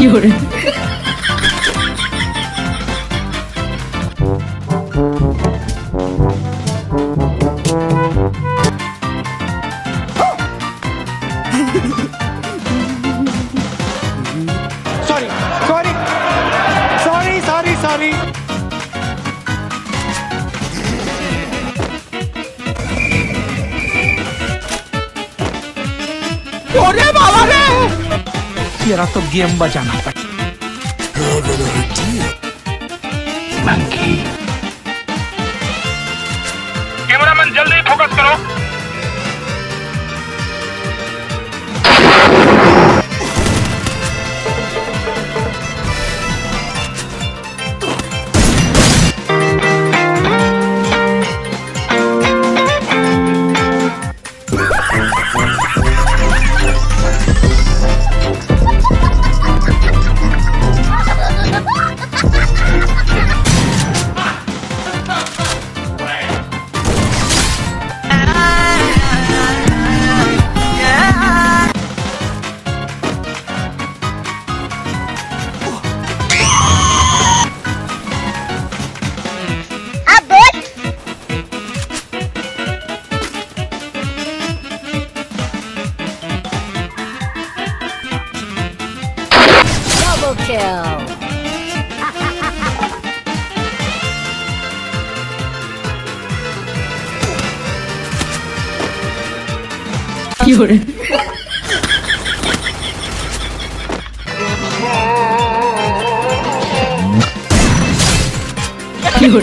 有人。Sorry, sorry, sorry, sorry, sorry. अरे बाबा रे तेरा तो गेम बजाना पड़ेगा कैमरामैन जल्दी फोकस करो 더블 킬. 이걸. 이걸.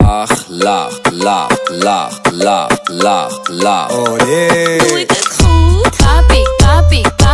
Ach, Oh, yeah.